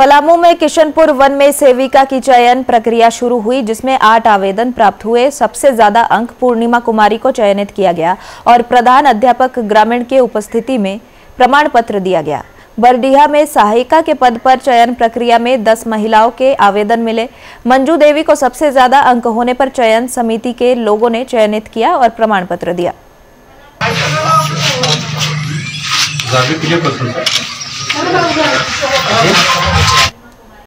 पलामू में किशनपुर वन में सेविका की चयन प्रक्रिया शुरू हुई, जिसमें आठ आवेदन प्राप्त हुए। सबसे ज़्यादा अंक पूर्णिमा कुमारी को चयनित किया गया और प्रधान अध्यापक ग्रामीण के उपस्थिति में प्रमाण पत्र दिया गया। बरडीहा में सहायिका के पद पर चयन प्रक्रिया में 10 महिलाओं के आवेदन मिले। मंजू देवी को सबसे ज़्यादा अंक होने पर चयन समिति के लोगों ने चयनित किया और प्रमाण पत्र दिया